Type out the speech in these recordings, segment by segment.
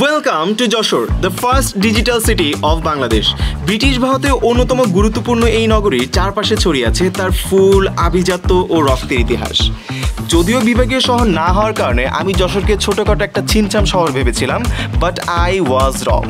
Welcome to Jashore the first digital city of Bangladesh British ভারতে অন্যতম গুরুত্বপূর্ণ এই নগরীর চারপাশে ছড়িয়ে আছে তার ফুল, আভিজাত্য ও রক্তের ইতিহাস। যদিও বিভাগীয় শহর না হওয়ার কারণে আমি যশোরকে ছোটোখাটো একটা ছিমছাম শহর ভেবেছিলাম but I was wrong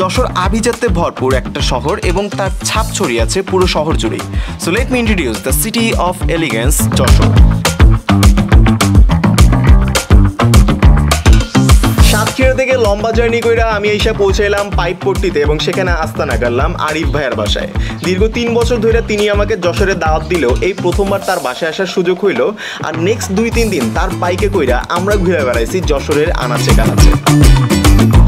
Jashore আভিজাত্যে ভরপুর একটা শহর এবং তার ছাপ ছড়িয়ে আছে পুরো শহর জুড়েই। So let me introduce the city of elegance Jashore. থেকে লম্বা জার্নি কইরা আমি এসে পৌঁছাইলাম পাইপ পট্টিতে এবং সেখানে আস্তানা করলাম আরিফ ভাইয়ের বাসায়। দীর্ঘ তিন বছর ধরে তিনি আমাকে যশোরে দাওয়াত দিলেও এই প্রথমবার তার বাসায় আসার সুযোগ হইল আর নেক্সট দুই, তিন দিন তার বাইকে কইরা আমরা ঘুরে বেড়াইছি যশোরের আনাচে কানাচে।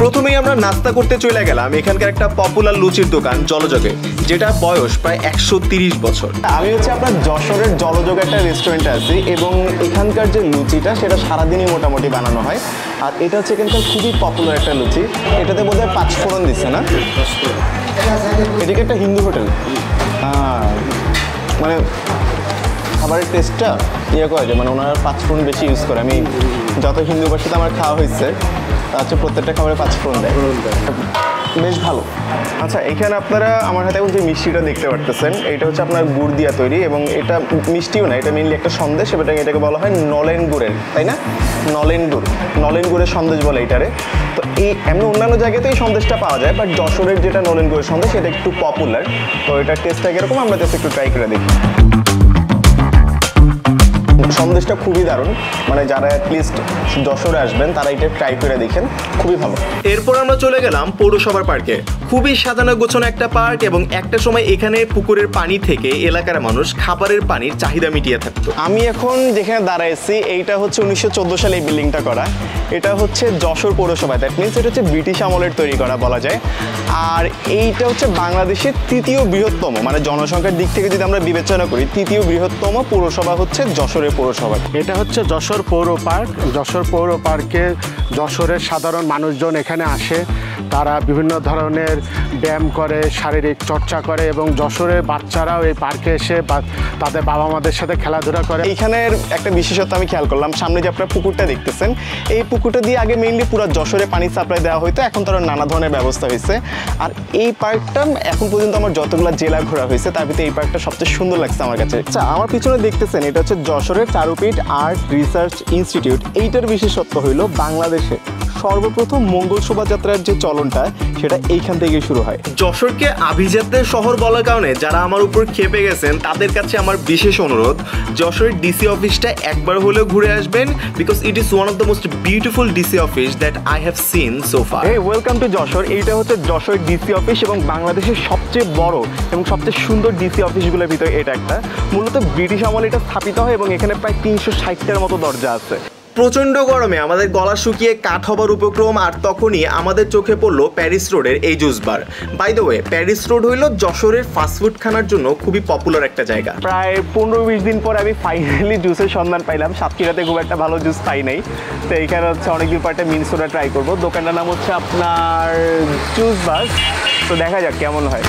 প্রথমেই আমরা নাস্তা করতে চলে গেলাম এখানকার একটা পপুলার লুচির দোকান, জলযোগে যেটা বয়স প্রায় একশো তিরিশ বছর। আমি হচ্ছে আপনার যশোরের জলযোগে একটা রেস্টুরেন্টে আছি এবং এখানকার যে লুচিটা, সেটা সারাদিনই মোটামুটি বানানো হয়। আর এটা হচ্ছে এখানকার খুবই পপুলার একটা লুচি। এটাতে বোধ হয় পাঁচ ফোড়ন দিচ্ছে না? এদিকে একটা হিন্দু হোটেল। হ্যাঁ। মানে খাবারের টেস্টটা ইয়ে করা যায় মানে ওনারা পাঁচ ফোড়ন বেশি ইউজ করে। আমি যত হিন্দু বাসাতে আমার খাওয়া হয়েছে তা হচ্ছে প্রত্যেকটা খাবারে পাঁচ ফোড়ন দেয়। বেশ ভালো। আচ্ছা এখানে আপনারা আমার হাতে এখন যে মিষ্টিটা দেখতে পারতেছেন, এটা হচ্ছে আপনার গুড় দিয়া তৈরি এবং এটা মিষ্টিও না, এটা মেনলি একটা সন্দেশ এবং এটাকে বলা হয় নলেন গুড়ের, তাই না? নলেন গুড়। নলেন গুড়ের সন্দেশ বলে এটারে। তো এই এমনি অন্যান্য জায়গাতে এই সন্দেশটা পাওয়া যায় বাট যশোরের যেটা নলেন গুড়ের সন্দেশ, এটা একটু পপুলার তো এটার টেস্টটা কীরকম? আমরা জাস্ট একটু ট্রাই করে দেখি। সন্দেশটা খুবই দারুণ। মানে যারা অ্যাটলিস্ট যশোরে আসবেন তারা এটা ট্রাই করে দেখেন। খুবই ভালো। এরপর আমরা চলে গেলাম পৌরসভার পার্কে। খুবই সাজানো গোছানো একটা পার্ক এবং একটা সময় এখানে পুকুরের পানি থেকে এলাকার মানুষ খাবারের পানির চাহিদা মিটিয়ে থাকতো। আমি এখন যেখানে দাঁড়াইছি এইটা হচ্ছে উনিশশো চোদ্দ সালে এই বিল্ডিংটা করা। এটা হচ্ছে যশোর পৌরসভা দ্যাট মিনস এটা হচ্ছে ব্রিটিশ আমলের তৈরি করা বলা যায়। আর এইটা হচ্ছে বাংলাদেশের তৃতীয় বৃহত্তম মানে জনসংখ্যার দিক থেকে যদি আমরা বিবেচনা করি তৃতীয় বৃহত্তম পৌরসভা হচ্ছে যশোরের পৌরসভা। এটা হচ্ছে যশোর পৌর পার্ক। যশোর পৌর পার্কে যশোরের সাধারণ মানুষজন এখানে আসে। তারা বিভিন্ন ধরনের ব্যায়াম করে শারীরিক চর্চা করে এবং যশোরের বাচ্চারাও এই পার্কে এসে বা তাদের বাবা মাদের সাথে খেলাধুলা করে। এইখানের একটা বিশেষত্ব আমি খেয়াল করলাম সামনে যে আপনার পুকুরটা দেখতেছেন এই পুকুরটা দিয়ে আগে মেইনলি পুরো যশোরে পানি সাপ্লাই দেওয়া হতো এখন তার নানা ধরনের ব্যবস্থা হয়েছে আর এই পার্কটা এখন পর্যন্ত আমার যতগুলো জেলা ঘোরা হয়েছে তার ভিতরে এই পার্কটা সবচেয়ে সুন্দর লাগছে আমার কাছে। আচ্ছা আমার পিছনে দেখতেছেন এটা হচ্ছে যশোরের চারুপীঠ আর্ট রিসার্চ ইনস্টিটিউট এইটার বিশেষত্ব হইল বাংলাদেশে। সর্বপ্রথম মঙ্গল শোভাযাত্রার যে চলনটা সেটা এইখান থেকে শুরু হয়। যশোরকে আভিজাত্যের শহর বলার কারণে যারা আমার উপর খেপে গেছেন তাদের কাছে আমার বিশেষ অনুরোধ যশোরের ডিসি অফিসটা একবার হলেও ঘুরে আসবেন because it is one of the most beautiful DC office that I have seen so far এই ওয়েলকাম টু যশোর এইটা হচ্ছে যশোর ডিসি অফিস এবং বাংলাদেশের সবচেয়ে বড় এবং সবচেয়ে সুন্দর ডিসি অফিসগুলোর ভিতরে এটা একটা। মূলত ব্রিটিশ আমলে এটা স্থাপিত হয় এবং এখানে প্রায় তিনশো ষাটটার মতো দরজা আছে। প্রচণ্ড গরমে আমাদের গলা শুকিয়ে কাঠ হবার উপক্রম আর তখনই আমাদের চোখে পড়ল প্যারিস রোডের এই juice bar. By the way Paris road হইল যশোরের ফাস্টফুড খানার জন্য খুবই পপুলার একটা জায়গা। প্রায় পনেরো বিশ দিন পর আমি ফাইনালি জুসের সন্ধান পাইলাম। সাতক্ষীরাতে খুব একটা ভালো জুস পাই নাই। তো এইখানে হচ্ছে অনেকদিন পর একটা মিনসোডা ট্রাই করব। দোকানটার নাম হচ্ছে আপনার জুস বাস তো দেখা যাক কেমন হয়।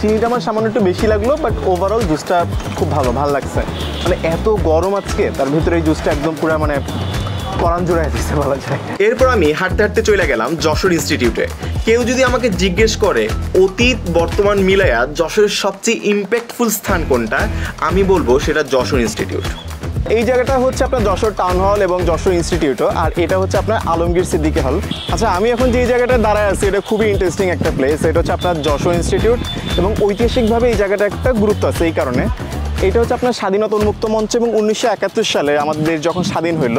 চিনিটা আমার সামান্য একটু বেশি লাগল বাট ওভারঅল জুসটা খুব ভালো ভালো লাগছে। মানে এত গরম আজকে, তার ভিতরে এই জুসটা একদম পুরো মানে এরপর আমি হাঁটতে হাঁটতে চলে গেলাম যশোর ইনস্টিটিউটে কেউ যদি আমাকে জিজ্ঞেস করে, অতীত বর্তমান মিলায়া যশোরের সবচেয়ে ইম্প্যাক্টফুল স্থান কোনটা? আমি বলব সেটা যশোর ইনস্টিটিউট এই জায়গাটা হচ্ছে আপনার যশোর টাউন হল এবং যশোর ইনস্টিটিউটও আর এটা হচ্ছে আপনার আলমগীর সিদ্দিকী হল আচ্ছা আমি এখন যে জায়গাটা দাঁড়ায় আছি, এটা খুবই ইন্টারেস্টিং একটা প্লেস এটা হচ্ছে আপনার যশোর ইনস্টিটিউট এবং ঐতিহাসিকভাবে এই জায়গাটা একটা গুরুত্ব আছে এই কারণে। এটা হচ্ছে আপনার স্বাধীনতা উন্মুক্ত মঞ্চ এবং উনিশশো একাত্তর সালে আমাদের যখন স্বাধীন হইল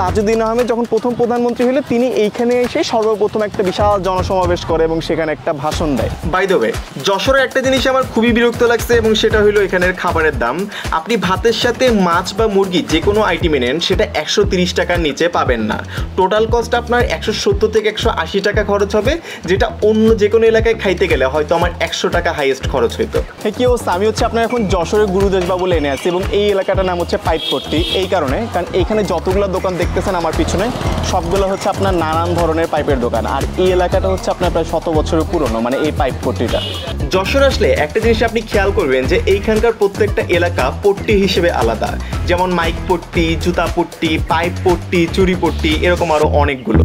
তাজউদ্দিন আহমেদ যখন প্রথম প্রধানমন্ত্রী হলে তিনি এইখানে এসে সর্বপ্রথম একটা বিশাল জনসমাবেশ করে এবং সেখানে একটা ভাষণ দেয়। বাই দ্য ওয়ে যশোরের একটা জিনিস আমার খুবই বিরক্ত লাগছে এবং সেটা হলো এখানের খাবারের দাম। আপনি ভাতের সাথে মাছ বা মুরগি যে কোনো আইটেমে নেন সেটা একশো তিরিশ টাকার নিচে পাবেন না। টোটাল কস্ট আপনার একশো সত্তর থেকে একশো আশি টাকা খরচ হবে যেটা অন্য যে কোনো এলাকায় খাইতে গেলে হয়তো আমার একশো টাকা হাইয়েস্ট খরচ হইতো। হ্যাঁ কি অবস্থা? আমি হচ্ছে আপনার এখন যশোরের গুরুদেশ বাবু এনে আছি এবং এই এলাকাটার নাম হচ্ছে পাইপ পাইপপট্টি। এই কারণে কারণ এখানে যতগুলো দোকান দেখতে দেখতেছেন আমার পিছনে, সবগুলো হচ্ছে আপনার নানান ধরনের পাইপের দোকান। আর এই এলাকাটা হচ্ছে আপনার প্রায় শত বছরের পুরনো মানে এই পাইপ পট্টিটা। যশোর আসলে একটা জিনিস আপনি খেয়াল করবেন যে এইখানকার প্রত্যেকটা এলাকা পট্টি হিসেবে আলাদা। যেমন মাইক পট্টি, জুতা পট্টি, পাইপ পট্টি চুরি পট্টি, এরকম আরও অনেকগুলো।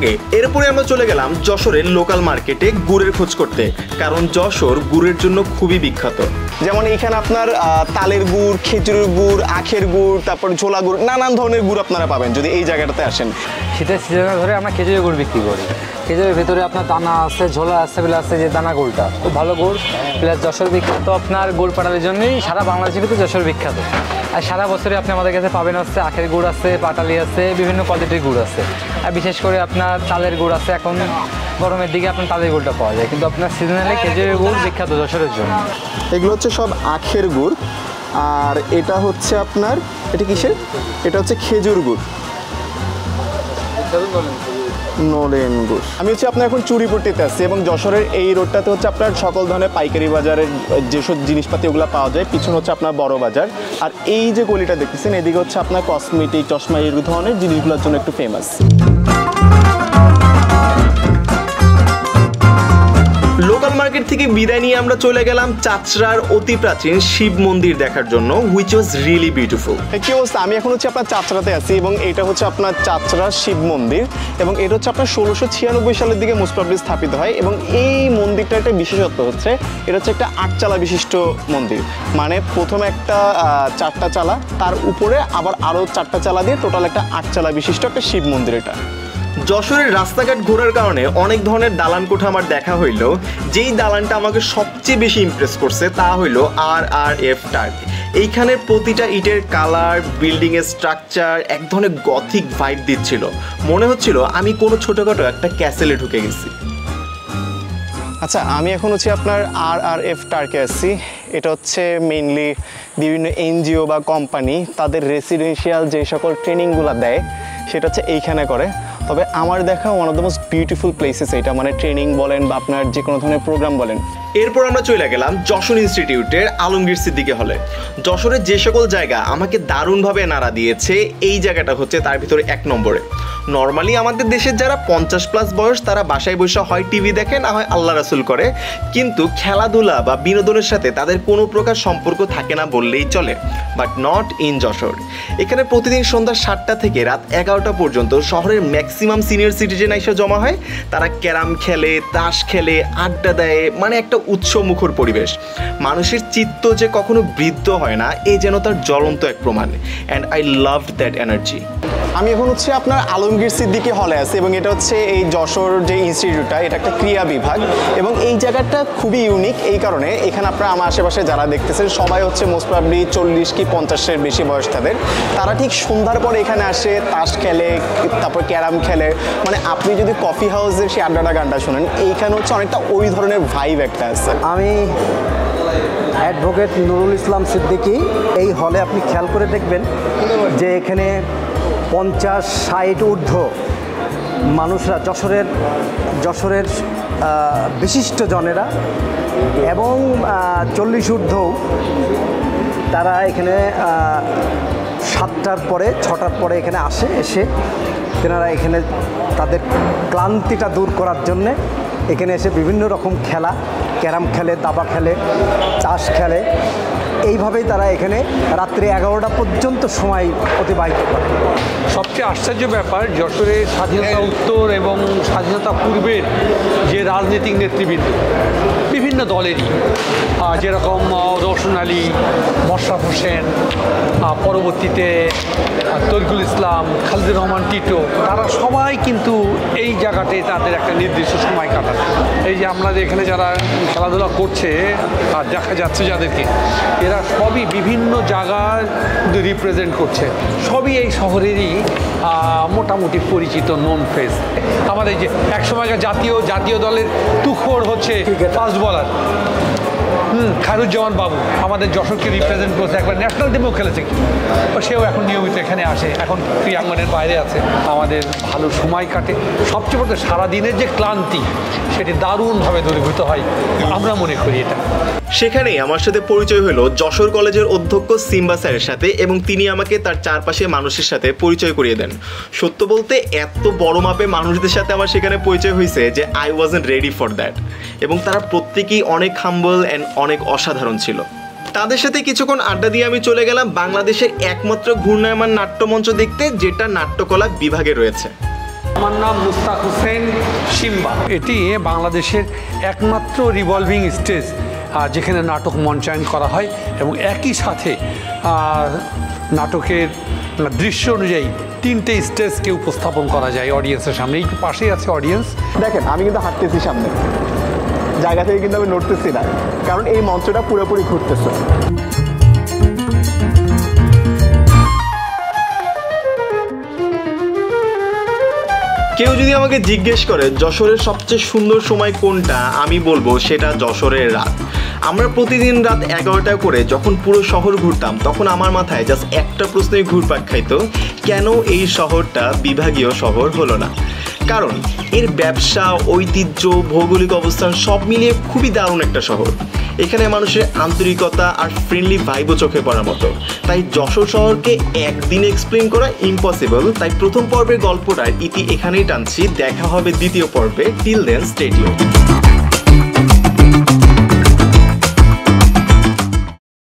যাকে এরপরে আমরা চলে গেলাম যশোরের লোকাল মার্কেটে গুড়ের খোঁজ করতে। কারণ যশোর গুড়ের জন্য খুবই বিখ্যাত। যেমন এখানে আপনার তালের গুড় খেজুরের গুড় আখের গুড় তারপর ঝোলা গুড় নানান ধরনের গুড় আপনারা পাবেন যদি এই জায়গাটাতে আসেন। শীতের সিজনে ধরে আমরা খেজুরের গুড় বিক্রি করি। খেজুরের ভিতরে আপনার দানা আছে ঝোলা আছে প্লাস আছে যে দানা গুড়টা। খুব ভালো গুড়। প্লাস যশোর বিখ্যাত আপনার গুড় পাটালির জন্যই সারা বাংলাদেশের ভিতরে যশোর বিখ্যাত। আর সারা বছরই আপনি আমাদের কাছে পাবেন হচ্ছে আখের গুড় আছে পাটালি আছে বিভিন্ন কোয়ালিটির গুড় আছে। আর বিশেষ করে আপনার তালের গুড় আছে, এখন গরমের দিকে আপনার তালের গুড়টা পাওয়া যায়। কিন্তু আপনার সিজনালি খেজুরের গুড় বিখ্যাত যশোরের জন্য। এগুলো হচ্ছে সব আখের গুড়, আর এটা হচ্ছে আপনার, এটা কিসের? এটা হচ্ছে খেজুর গুড়। নলেন ঘোষ। আমি হচ্ছে আপনার এখন চুরিপুটিতে আছি এবং যশোরের এই রোডটাতে হচ্ছে আপনার সকল ধরনের পাইকারি বাজারের যেসব জিনিসপাতি ওগুলো পাওয়া যায়, পিছনে হচ্ছে আপনার বড় বাজার। আর এই যে গলিটা দেখতেছেন, এদিকে হচ্ছে আপনার কসমেটিক চশমা, এই ধরনের জিনিসগুলোর জন্য একটু ফেমাস মার্কেট থেকে বিদায় নিয়ে আমরা চলে গেলাম চাচড়ার অতি প্রাচীন শিব মন্দির দেখার জন্য হুইচ ওয়াজ রিয়েলি বিউটিফুল কি অবস্থা? আমি এখন হচ্ছে আপনার চাচড়াতে আছি এবং এটা হচ্ছে আপনার চাচড়া শিব মন্দির এবং এটা হচ্ছে আপনার ষোলোশো ছিয়ানব্বই সালের দিকে মোস্ট স্থাপিত হয় এবং এই মন্দিরটার একটা বিশেষত্ব হচ্ছে, এটা হচ্ছে একটা আটচালা বিশিষ্ট মন্দির। মানে প্রথমে একটা চারটা চালা, তার উপরে আবার আরও চারটা চালা দিয়ে টোটাল একটা আটচালা বিশিষ্ট একটা শিব মন্দির এটা। যশোরের রাস্তাঘাট ঘোরার কারণে অনেক ধরনের দালান কোঠা আমার দেখা হইল। যেই দালানটা আমাকে সবচেয়ে বেশি ইমপ্রেস করছে তা হইল আর আর এফ টার্ক এইখানের প্রতিটা ইটের কালার বিল্ডিং এর স্ট্রাকচার এক ধরনের গথিক ভাইব দিচ্ছিল। মনে হচ্ছিল আমি কোনো ছোটখাটো একটা ক্যাসেলে ঢুকে গেছি। আচ্ছা আমি এখন হচ্ছে আপনার আর আর এফ টার্কে আসছি এটা হচ্ছে মেইনলি বিভিন্ন এনজিও বা কোম্পানি তাদের রেসিডেন্সিয়াল যে সকল ট্রেনিংগুলো দেয়, সেটা হচ্ছে এইখানে করে। তবে আমার দেখা one of the most beautiful places এটা মানে ট্রেনিং বলেন বা আপনার যে কোনো ধরনের প্রোগ্রাম বলেন। এরপর আমরা চলে গেলাম যশোর ইনস্টিটিউটের আলমগীর সিদ্দিকি হলে যশোরের যে সকল জায়গা আমাকে দারুণভাবে নাড়া দিয়েছে, এই জায়গাটা হচ্ছে তার ভিতরে এক নম্বরে। নর্মালি আমাদের দেশের যারা পঞ্চাশ প্লাস বয়স, তারা বাসায় বসে হয় টিভি দেখে, না হয় আল্লাহ রাসুল করে। কিন্তু খেলাধুলা বা বিনোদনের সাথে তাদের কোনো প্রকার সম্পর্ক থাকে না বললেই চলে। But not in Jashore. এখানে প্রতিদিন সন্ধ্যা সাতটা থেকে রাত এগারোটা পর্যন্ত শহরের ম্যাক্সিমাম সিনিয়র সিটিজেন এসে জমা হয়। তারা ক্যারাম খেলে, তাস খেলে, আড্ডা দেয় মানে একটা উৎসব মুখর পরিবেশ। মানুষের চিত্ত যে কখনো বৃদ্ধ হয় না, এ যেন তার জ্বলন্ত এক প্রমাণ। And I love that energy আমি এখন হচ্ছে আপনার আলমগীর সিদ্দিকি হলে আছি এবং এটা হচ্ছে এই যশোর যে ইনস্টিটিউটটা এটা একটা ক্রিয়া বিভাগ। এবং এই জায়গাটা খুবই ইউনিক এই কারণে এখানে আপনারা আমার আশেপাশে যারা দেখতেছেন, সবাই হচ্ছে মোস্ট চল্লিশ কি পঞ্চাশের বেশি বয়স তাদের। তারা ঠিক সন্ধ্যার পরে এখানে আসে, তাস খেলে, তারপর ক্যারাম খেলে। মানে আপনি যদি কফি হাউসের সেই আড্ডাটা গানটা শোনেন, এইখানে হচ্ছে অনেকটা ওই ধরনের ভাইব একটা আছে। আমি অ্যাডভোকেট নুরুল ইসলাম সিদ্দিকী। এই হলে আপনি খেয়াল করে দেখবেন যে এখানে পঞ্চাশ, ষাট ঊর্ধ্ব মানুষরা, যশোরের যশোরের বিশিষ্ট জনেরা এবং চল্লিশ ঊর্ধ্বও তারা এখানে সাতটার পরে, ছটার পরে এখানে আসে, এসে তেনারা এখানে তাদের ক্লান্তিটা দূর করার জন্যে এখানে এসে বিভিন্ন রকম খেলা, ক্যারাম খেলে, দাবা খেলে, চাষ খেলে এইভাবেই তারা এখানে রাত্রি এগারোটা পর্যন্ত সময় অতিবাহিত করে। সবচেয়ে আশ্চর্য ব্যাপার যশোরের স্বাধীনতা উত্তর এবং স্বাধীনতা পূর্বের যে রাজনৈতিক নেতৃবৃন্দ বিভিন্ন দলেরই যেরকম আহ, রওশন আলী মশরাফ হোসেন পরবর্তীতে তরিকুল ইসলাম খালিদুর রহমান টিটো তারা সবাই কিন্তু এই জায়গাতে তাদের একটা নির্দিষ্ট সময় কাটায় এই যে আমরা এখানে যারা খেলাধুলা করছে আর দেখা যাচ্ছে যাদেরকে এরা সবই বিভিন্ন জায়গার রিপ্রেজেন্ট করছে। সবই এই শহরেরই মোটামুটি পরিচিত নন ফেস আমাদের যে এক সময়কার জাতীয় জাতীয় দলের তুখোর হচ্ছে ফাস্ট বলার হুম খায়রুজ্জামান বাবু আমাদের যশোরকে রিপ্রেজেন্ট করছে একবার ন্যাশনাল টিমেও খেলেছে। সেও এখন নিয়মিত এখানে আসে এখন ক্রিয়াঙ্গনের বাইরে আছে। আমাদের ভালো সময় কাটে। সবচেয়ে বড় সারাদিনের যে ক্লান্তি সেটি দারুণভাবে দূরীভূত হয়। আমরা মনে করি এটা। সেখানেই আমার সাথে পরিচয় হলো যশোর কলেজের অধ্যক্ষ সিম্বা স্যারের সাথে এবং তিনি আমাকে তার চারপাশে মানুষের সাথে পরিচয় করিয়ে দেন। সত্য বলতে এত বড় মাপে মানুষদের সাথে আমার সেখানে পরিচয় হয়েছে যে I wasn't ready for that এবং তারা প্রত্যেকেই অনেক হাম্বল অ্যান্ড অনেক অসাধারণ ছিল। তাদের সাথে কিছুক্ষণ আড্ডা দিয়ে আমি চলে গেলাম বাংলাদেশের একমাত্র ঘূর্ণায়মান নাট্যমঞ্চ দেখতে যেটা নাট্যকলা বিভাগে রয়েছে। আমার নাম মুস্তাক হোসেন সিম্বা। এটি বাংলাদেশের একমাত্র রিভলভিং স্টেজ যেখানে নাটক মঞ্চায়ন করা হয় এবং একই সাথে নাটকের দৃশ্য অনুযায়ী তিনটে স্টেজকে উপস্থাপন করা যায় অডিয়েন্সের সামনে। এই পাশেই আছে অডিয়েন্স। দেখেন আমি কিন্তু হাঁটতেছি সামনে। জায়গা থেকে কিন্তু আমি নড়তেছি না কারণ এই মঞ্চটা পুরোপুরি ঘুরতেছে। কেউ যদি আমাকে জিজ্ঞেস করে যশোরের সবচেয়ে সুন্দর সময় কোনটা আমি বলব সেটা যশোরের রাত। আমরা প্রতিদিন রাত এগারোটা করে যখন পুরো শহর ঘুরতাম, তখন আমার মাথায় জাস্ট একটা প্রশ্নই ঘুরপাক খাইতো, কেন এই শহরটা বিভাগীয় শহর হলো না? কারণ এর ব্যবসা, ঐতিহ্য, ভৌগোলিক অবস্থান সব মিলিয়ে খুবই দারুণ একটা শহর। এখানে মানুষের আন্তরিকতা আর ফ্রেন্ডলি ভাইবও চোখে পড়ার মতো। তাই যশোর শহরকে একদিনে এক্সপ্লেন করা ইম্পসিবল তাই প্রথম পর্বের গল্পটার ইতি এখানেই টানছি। দেখা হবে দ্বিতীয় পর্বে। Till then stadium